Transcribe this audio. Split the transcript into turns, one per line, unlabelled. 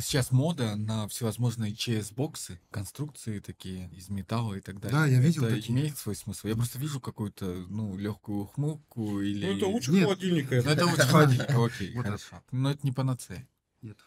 А сейчас мода на всевозможные ЧС-боксы, конструкции такие из металла и так далее.
Да, я видел
Это
такие.
имеет свой смысл. Я просто вижу какую-то, ну, легкую ухмылку или...
Ну, это лучше холодильника.
Ну, это лучше холодильника, окей, хорошо. Но это не панацея.
Нет.